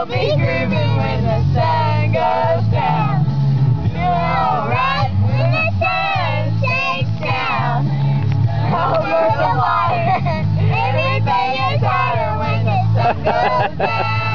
We'll be grooving when the sun goes down. Feel alright when the sun shakes down. Over the water, everything is harder when the sun goes down.